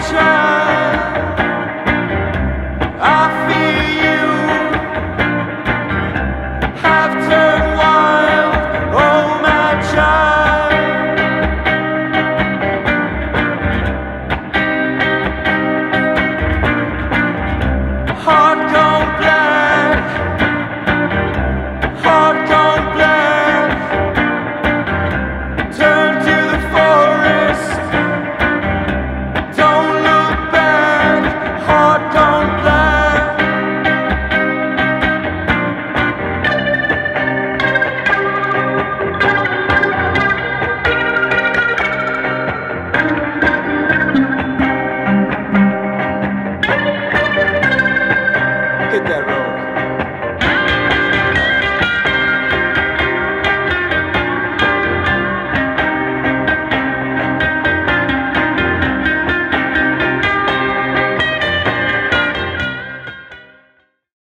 child get that right.